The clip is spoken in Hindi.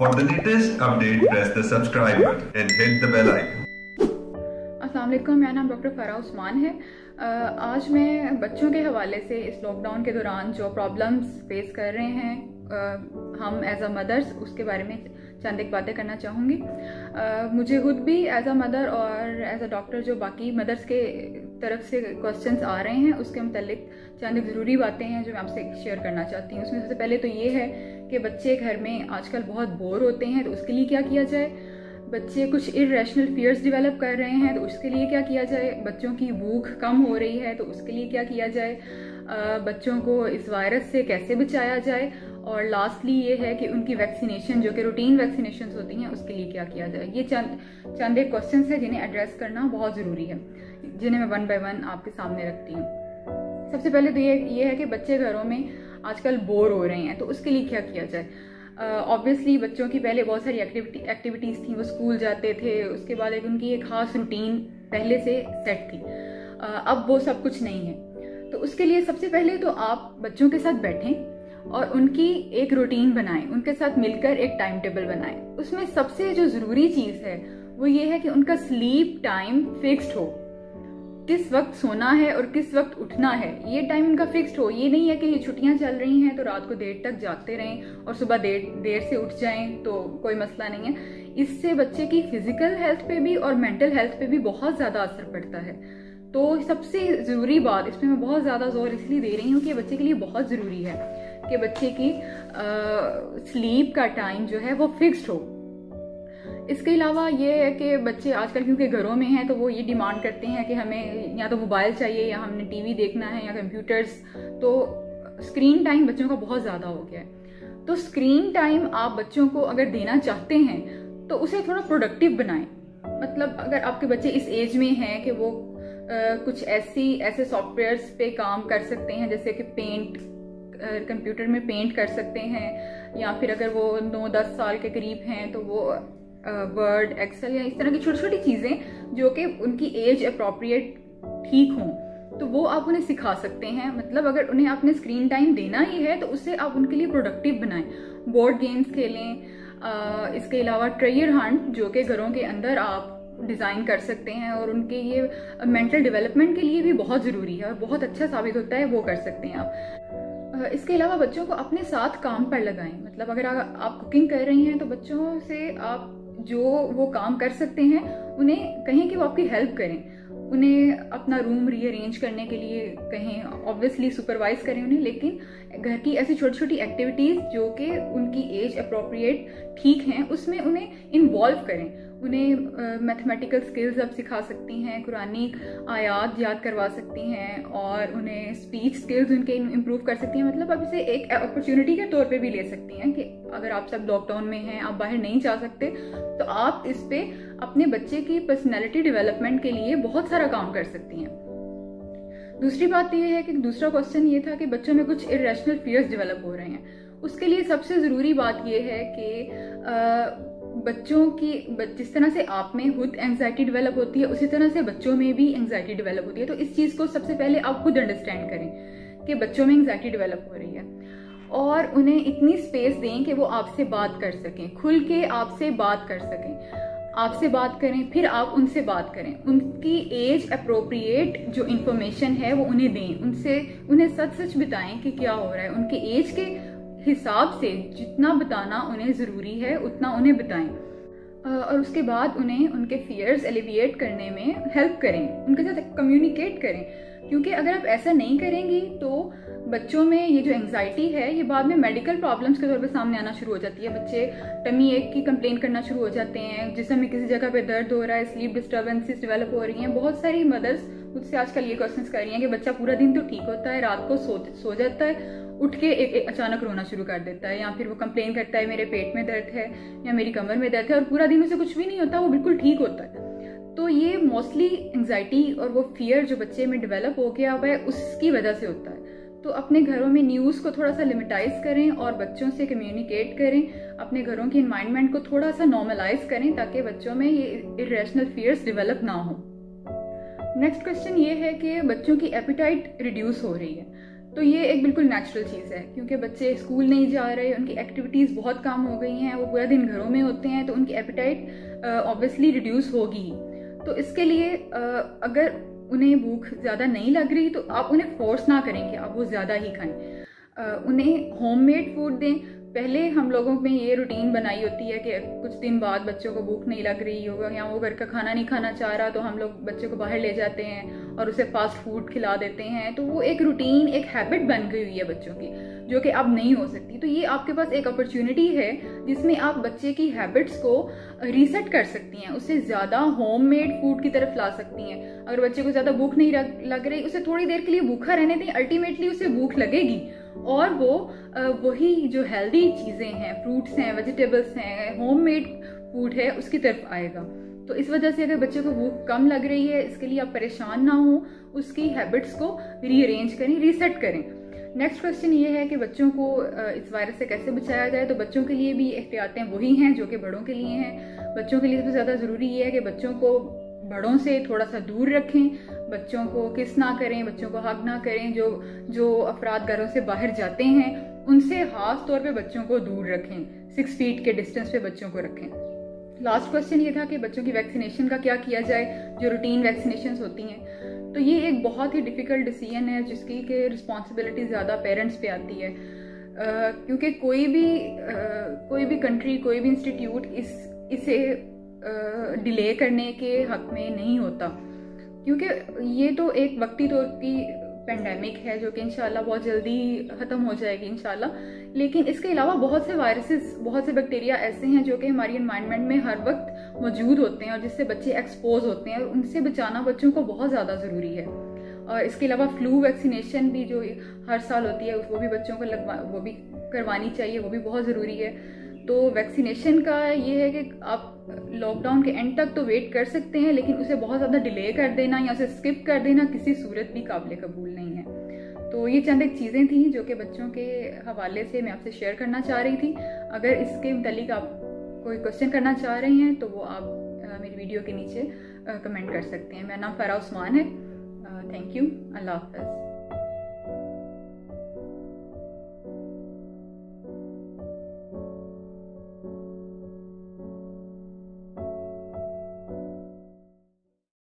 For the latest update, press the subscribe button and hit the bell icon. अस्सलाम मेरा नाम डॉक्टर फ़रा उस्मान है आज मैं बच्चों के हवाले से इस लॉकडाउन के दौरान जो प्रॉब्लम्स फेस कर रहे हैं हम एज अ मदर्स उसके बारे में चंद एक बातें करना चाहूँगी मुझे खुद भी एज अ मदर और एज अ डॉक्टर जो बाकी मदर्स के तरफ़ से क्वेश्चन आ रहे हैं, उसके मतलब चंद ज़रूरी बातें हैं जो मैं आपसे शेयर करना चाहती हूँ। उसमें सबसे पहले तो ये है कि बच्चे घर में आजकल बहुत बोर होते हैं तो उसके लिए क्या किया जाए? बच्चे कुछ इरेशनल फियर्स डेवलप कर रहे हैं तो उसके लिए क्या किया जाए? बच्चों की भूख कम हो रही है तो उसके लिए क्या किया जाए? बच्चों को इस वायरस से कैसे बचाया जाए? और लास्टली ये है कि उनकी वैक्सीनेशन जो कि रूटीन वैक्सीनेशन होती हैं उसके लिए क्या किया जाए? ये चंद चंद एक क्वेश्चन है जिन्हें एड्रेस करना बहुत ज़रूरी है जिन्हें मैं वन बाय वन आपके सामने रखती हूँ। सबसे पहले तो ये ये है कि बच्चे घरों में आजकल बोर हो रहे हैं तो उसके लिए क्या किया जाए? ऑब्वियसली uh, बच्चों की पहले बहुत सारी एक्टिविटी एक्टिविटीज़ थी वो स्कूल जाते थे उसके बाद एक उनकी एक खास रूटीन पहले से सेट थी। uh, अब वो सब कुछ नहीं है। तो उसके लिए सबसे पहले तो आप बच्चों के साथ बैठें और उनकी एक रूटीन बनाएँ, उनके साथ मिलकर एक टाइम टेबल बनाएँ। उसमें सबसे जो ज़रूरी चीज़ है, वो ये है कि उनका स्लीप टाइम फिक्स्ड हो। किस वक्त सोना है और किस वक्त उठना है, ये टाइम उनका फिक्स्ड हो। ये नहीं है कि ये छुट्टियाँ चल रही हैं तो रात को देर तक जागते रहें और सुबह देर देर से उठ जाएँ तो कोई मसला नहीं है। इससे बच्चे की फ़िज़िकल हेल्थ पे भी और मेंटल हेल्थ पे भी बहुत ज़्यादा असर पड़ता है। तो सबसे ज़रूरी बात, इसमें मैं बहुत ज़्यादा ज़ोर इसलिए दे रही हूँ कि बच्चे के लिए बहुत ज़रूरी है। कि बच्चे की स्लीप का टाइम जो है वो फिक्स्ड हो। इसके अलावा ये है कि बच्चे आजकल क्योंकि घरों में हैं तो वो ये डिमांड करते हैं कि हमें या तो मोबाइल चाहिए या हमने टीवी देखना है या कंप्यूटर्स तो स्क्रीन टाइम बच्चों का बहुत ज़्यादा हो गया है। तो स्क्रीन टाइम आप बच्चों को अगर देना चाहते हैं तो उसे थोड़ा प्रोडक्टिव बनाएँ। मतलब अगर आपके बच्चे इस एज में हैं कि वो आ, कुछ ऐसी ऐसे सॉफ्टवेयर्स पे काम कर सकते हैं जैसे कि पेंट कंप्यूटर में पेंट कर सकते हैं, या फिर अगर वो नौ दस साल के करीब हैं तो वो वर्ड एक्सेल या इस तरह की छोटी छोटी चीज़ें जो कि उनकी एज अप्रोप्रिएट ठीक हों तो वो आप उन्हें सिखा सकते हैं। मतलब अगर उन्हें आपने स्क्रीन टाइम देना ही है तो उसे आप उनके लिए प्रोडक्टिव बनाएँ। बोर्ड गेम्स खेलें इसके अलावा ट्रेयर हंट जो कि घरों के अंदर आप डिज़ाइन कर सकते हैं, और उनके ये मेंटल डेवलपमेंट के लिए भी बहुत ज़रूरी है, और बहुत अच्छा साबित होता है, वो कर सकते हैं आप। इसके अलावा बच्चों को अपने साथ काम पर लगाएँ। मतलब अगर आप कुकिंग कर रही हैं तो बच्चों से आप जो वो काम कर सकते हैं, उन्हें कहें कि वो आपकी हेल्प करें। उन्हें अपना रूम रीअरेंज करने के लिए कहें ऑब्वियसली सुपरवाइज करें उन्हें, लेकिन घर की ऐसी छोटी छोटी एक्टिविटीज़ जो कि उनकी एज अप्रोप्रिएट ठीक हैं, उसमें उन्हें इन्वॉल्व करें। उन्हें मैथमेटिकल स्किल्स अब सिखा सकती हैं कुरानी आयात याद करवा सकती हैं और उन्हें स्पीच स्किल्स उनके इम्प्रूव कर सकती हैं। मतलब अब इसे एक अपॉर्चुनिटी के तौर पे भी ले सकती हैं कि अगर आप सब लॉकडाउन में हैं, आप बाहर नहीं जा सकते तो आप इस पे अपने बच्चे की पर्सनैलिटी डेवलपमेंट के लिए बहुत सारा काम कर सकती हैं। दूसरी बात यह है कि दूसरा क्वेश्चन ये था कि बच्चों में कुछ इरेशनल फियर्स डेवलप हो रहे हैं। उसके लिए सबसे ज़रूरी बात यह है कि बच्चों की जिस तरह से आप में खुद एंगजाइटी डेवलप होती है, उसी तरह से बच्चों में भी एंजाइटी डेवलप होती है। तो इस चीज़ को सबसे पहले आप खुद अंडरस्टैंड करें कि बच्चों में एंजाइटी डेवलप हो रही है। और उन्हें इतनी स्पेस दें कि वो आपसे बात कर सकें, खुल के आपसे बात कर सकें। आपसे बात करें, फिर आप उनसे बात करें। उनकी एज अप्रोप्रिएट जो इन्फॉर्मेशन है, वो उन्हें दें। उनसे, उन्हें सच सच बताएँ कि क्या हो रहा है। उनके एज के हिसाब से जितना बताना उन्हें ज़रूरी है, उतना उन्हें बताएँ। और उसके बाद उन्हें उनके फियर्स एलिविएट करने में हेल्प करें। उनके साथ कम्युनिकेट करें। क्योंकि अगर आप ऐसा नहीं करेंगी तो बच्चों में ये जो एंजाइटी है, ये बाद में मेडिकल प्रॉब्लम्स के तौर पर सामने आना शुरू हो जाती है। बच्चे टमी एक की कंप्लेन करना शुरू हो जाते हैं जिसमें किसी जगह पे दर्द हो रहा है स्लीप डिस्टर्बेंसेस डेवलप हो रही हैं, बहुत सारी मदर्स मुझसे आजकल ये क्वेश्चन कर रही हैं कि बच्चा पूरा दिन तो ठीक होता है रात को सो सो जाता है उठ के एक, अचानक रोना शुरू कर देता है या फिर वो कंप्लेन करता है मेरे पेट में दर्द है या मेरी कमर में दर्द है और पूरा दिन उसे कुछ भी नहीं होता वो बिल्कुल ठीक होता है। तो ये मोस्टली एंगजाइटी और वो फियर जो बच्चे में डेवलप हो गया हुआ है उसकी वजह से होता है। तो अपने घरों में न्यूज़ को थोड़ा सा लिमिटाइज करें और बच्चों से कम्युनिकेट करें अपने घरों की इन्वायरमेंट को थोड़ा सा नॉर्मलाइज करें ताकि बच्चों में ये इरेशनल फियर्स डेवलप ना हो। नेक्स्ट क्वेश्चन ये है कि बच्चों की एपिटाइट रिड्यूस हो रही है। तो ये एक बिल्कुल नेचुरल चीज़ है क्योंकि बच्चे स्कूल नहीं जा रहे उनकी एक्टिविटीज़ बहुत कम हो गई हैं वो पूरा दिन घरों में होते हैं तो उनकी एपिटाइट ऑब्वियसली रिड्यूस होगी ही। तो इसके लिए uh, अगर उन्हें भूख ज़्यादा नहीं लग रही तो आप उन्हें फोर्स ना करें कि आप वो ज़्यादा ही खाएँ। uh, उन्हें होममेड फ़ूड दें पहले हम लोगों में ये रूटीन बनाई होती है कि कुछ दिन बाद बच्चों को भूख नहीं लग रही होगा या वो घर का खाना नहीं खाना चाह रहा तो हम लोग बच्चे को बाहर ले जाते हैं और उसे फास्ट फ़ूड खिला देते हैं। तो वो एक रूटीन एक हैबिट बन गई हुई है बच्चों की, जो कि अब नहीं हो सकती। तो ये आपके पास एक अपॉर्चुनिटी है, जिसमें आप बच्चे की हैबिट्स को रीसेट कर सकती हैं। उसे ज़्यादा होम मेड फ़ूड की तरफ़ ला सकती हैं। अगर बच्चे को ज़्यादा भूख नहीं लग रही, उसे थोड़ी देर के लिए भूखा रहने दें अल्टीमेटली उसे भूख लगेगी। और वो वही जो हेल्दी चीज़ें हैं फ्रूट्स हैं वेजिटेबल्स हैं होममेड फ़ूड है, उसकी तरफ़ आएगा। तो इस वजह से अगर बच्चे को भूख कम लग रही है, इसके लिए आप परेशान ना हो, उसकी हैबिट्स को रीअरेंज करें रीसेट करें। नेक्स्ट क्वेश्चन ये है कि बच्चों को इस वायरस से कैसे बचाया जाए तो बच्चों के लिए भी एहतियातें वही हैं, जो कि बड़ों के लिए हैं। बच्चों के लिए सबसे ज़्यादा ज़रूरी ये है कि बच्चों को बड़ों से थोड़ा सा दूर रखें बच्चों को किस ना करें बच्चों को हक ना करें जो जो अफराद घरों से बाहर जाते हैं उनसे खास तौर पे बच्चों को दूर रखें सिक्स फीट के डिस्टेंस पे बच्चों को रखें। लास्ट क्वेश्चन ये था कि बच्चों की वैक्सीनेशन का क्या किया जाए जो रूटीन वैक्सीनेशन होती हैं। तो ये एक बहुत ही डिफ़िकल्ट डिसीज़न है जिसकी कि रिस्पॉन्सिबिलिटी ज़्यादा पेरेंट्स पे आती है। क्योंकि कोई भी uh, कोई भी कंट्री कोई भी इंस्टीट्यूट इस इसे डिले करने के हक में नहीं होता। क्योंकि ये तो एक वक्ती तौर की पेंडेमिक है, जो कि इंशाल्लाह बहुत जल्दी ख़त्म हो जाएगी इंशाल्लाह। लेकिन इसके अलावा बहुत से वायरसेस बहुत से बैक्टीरिया ऐसे हैं जो कि हमारी इन्वायरमेंट में हर वक्त मौजूद होते हैं और जिससे बच्चे एक्सपोज होते हैं। और उनसे बचाना बच्चों को बहुत ज़्यादा ज़रूरी है। और इसके अलावा फ्लू वैक्सीनेशन भी जो हर साल होती है, वो भी बच्चों को लगवा, वो भी करवानी चाहिए, वो भी बहुत ज़रूरी है। तो वैक्सीनेशन का ये है कि आप लॉकडाउन के एंड तक तो वेट कर सकते हैं, लेकिन उसे बहुत ज़्यादा डिले कर देना या उसे स्किप कर देना किसी सूरत भी काबिल कबूल नहीं है। तो ये चंद एक चीज़ें थी जो कि बच्चों के हवाले से मैं आपसे शेयर करना चाह रही थी। अगर इसके मतलब आप कोई क्वेश्चन करना चाह रहे हैं तो वो आप मेरी वीडियो के नीचे कमेंट कर सकते हैं। मेरा नाम फ़रा उस्मान है। Thank you Allah half